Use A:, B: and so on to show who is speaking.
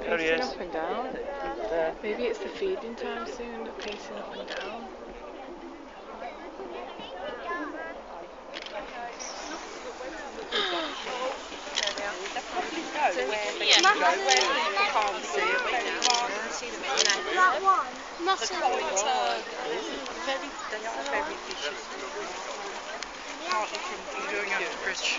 A: Pacing
B: is.
A: up and down.
B: There.
A: Maybe it's the feeding time soon, pacing up and down.
C: That one. Massive.
D: very, they are very vicious. Partly from from going after to bridge.